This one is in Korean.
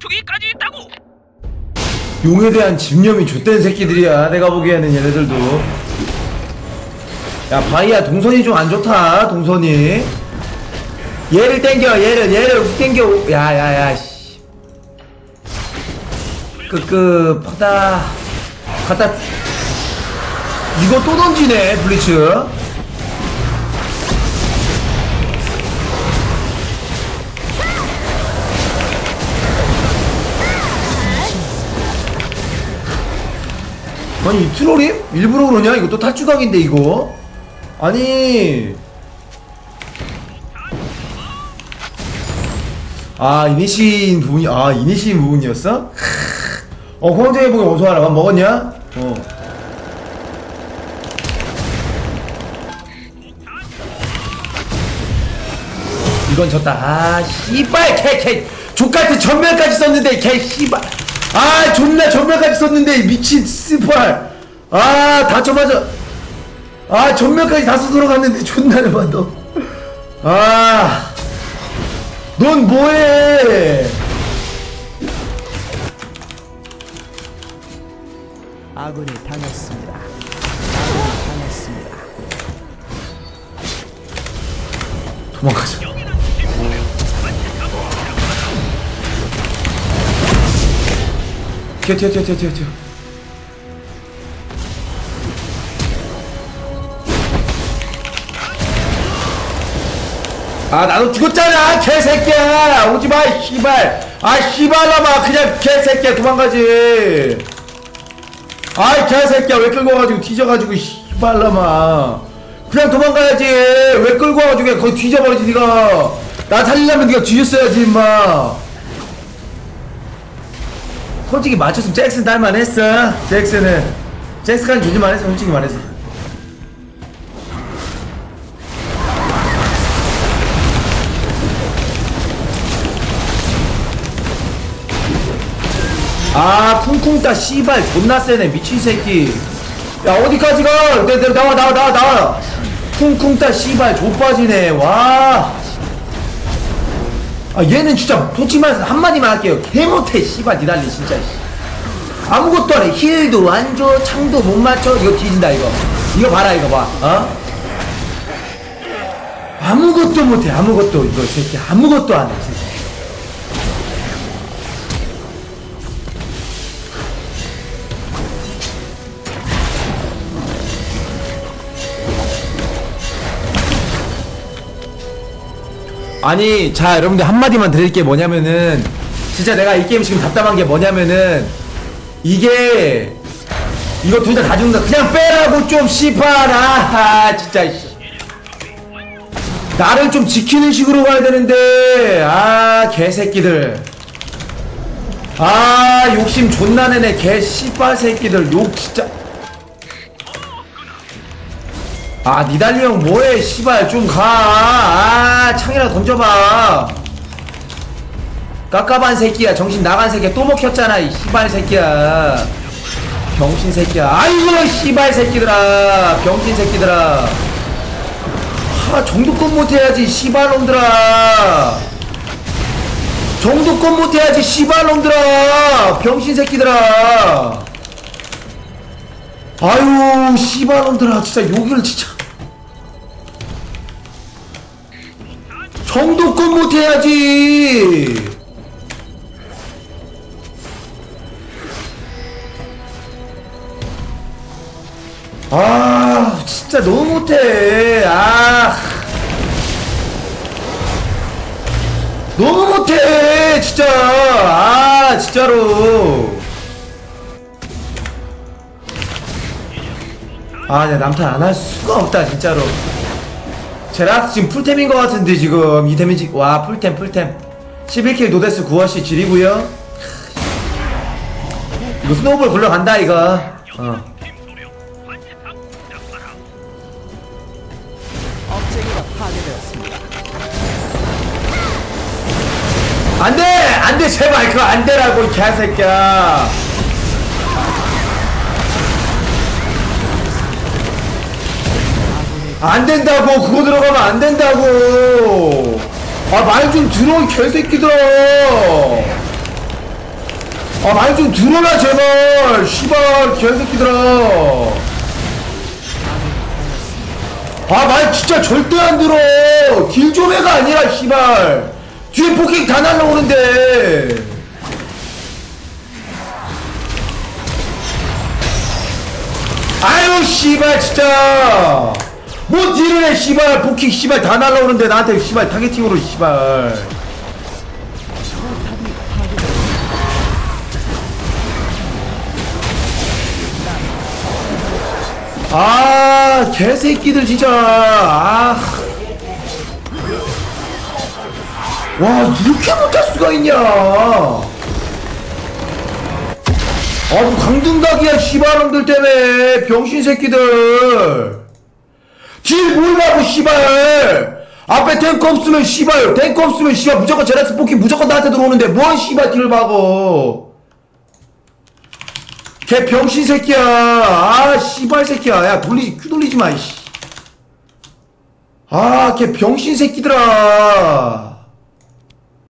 전투기까지 있다고. 용에 대한 집념이 좆된 새끼들이야 내가 보기에는 얘네들도. 야 바이야 동선이 좀 안 좋다 동선이. 얘를 땡겨 얘를 얘를 훅 땡겨. 야야야 씨. 끄끄 파다. 갖다. 이거 또 던지네 블리츠 아니 이 트롤이 일부러 그러냐? 이거 또 탈주각인데 이거? 아니. 아 이니시인 부분이 아 이니시인 부분이었어? 어 황제의 봉이 어서 와라 밥 먹었냐? 어. 이건 졌다. 아 씨발 개개. 족같은 전멸까지 썼는데 개 씨발 아 존나 전멸까지 썼는데 미친 씨발. 아 다쳐맞아. 아 전멸까지 다 써들어 갔는데 존나 내봐 너아넌 뭐해? 아군이 당했습니다. 아군이 당했습니다. 도망가자 튀어 튀어 튀어 튀어 튀어 튀어. 아 나도 죽었잖아 개새끼야. 오지마 씨발. 아 씨발라마 그냥 개새끼야 도망가지. 아이 개새끼야 왜 끌고 와가지고 뒤져가지고 씨발라마. 그냥 도망가야지. 왜 끌고 와가지고 그냥 거기 뒤져버리지 니가. 나 살리려면 니가 뒤졌어야지 임마 솔직히 맞췄으면 잭슨 딸만 했어. 잭슨은. 잭슨까지 존재만 했어? 솔직히 말해서. 아 쿵쿵따 씨발 존나 세네 미친 새끼. 야 어디까지 가? 내, 내, 나와 나와 나와 나와. 쿵쿵따 씨발 좆빠지네. 와 아, 얘는 진짜 솔직히 말해서 한마디만 할게요. 개 못해 씨발 니달리 진짜 씨. 아무것도 안 해. 힐도 안 줘 창도 못 맞춰. 이거 뒤진다 이거. 이거 봐라 이거 봐. 어? 아무것도 못해 아무것도. 이거 이 새끼 아무것도 안 해 진짜 아니 자 여러분들 한마디만 드릴 게 뭐냐면은 진짜 내가 이 게임 지금 답답한 게 뭐냐면은 이게 이거 둘다다 죽는다. 그냥 빼라고 좀 씨발. 아 진짜 씨. 나를 좀 지키는 식으로 가야 되는데. 아 개새끼들. 아 욕심 존나 내네 개 씨발 새끼들. 욕 진짜 아 니달리 형 뭐해 씨발. 좀가아 창이라도 던져봐. 깝깝한 새끼야. 정신 나간 새끼야. 또 먹혔잖아 이 씨발 새끼야. 병신 새끼야. 아이고 씨발 새끼들아. 병신 새끼들아. 아 정도껏 못해야지 씨발 놈들아. 정도껏 못해야지 씨발 놈들아. 병신 새끼들아 아유 씨발놈들아 진짜 욕을 진짜. 정도껏 못해야지. 아 진짜 너무 못해. 아. 너무 못해 진짜. 아 진짜로 아, 내 남탓 안 할 수가 없다, 진짜로. 제라스 지금 full템인 것 같은데, 지금. 이 damage, 와, full템, full템. 11 kill no death 9어시 지리고요 이거 snowball 굴러간다, 이거. 어. 안 돼! 안 돼, 제발! 그거 안 되라고, 이 개새끼야. 안 된다고! 그거 들어가면 안 된다고! 아, 말 좀 들어, 이 개새끼들아! 아 많이 좀 들어라 제발 씨발 개새끼들아 아 말 진짜 절대 안 들어 길조매가 아니라 씨발 뒤에 폭행 다 날라오는데 아유 씨발 진짜 뭐해 씨발 폭행 씨발 다 날라오는데 나한테 씨발 타겟팅으로 씨발. 아 개새끼들 진짜. 아. 와 이렇게 못할 수가 있냐? 아뭐 강등각이야 씨발놈들 때문에 병신 새끼들 딜 몰라고 씨발. 앞에 탱크 없으면 씨발 탱크 없으면 씨발 무조건 제라스 뽑기 무조건 나한테 들어오는데 뭔 씨발 딜을 막어. 걔 병신 새끼야. 아 씨발 새끼야. 야 돌리지 큐 돌리지 마 이씨. 아걔 병신 새끼들아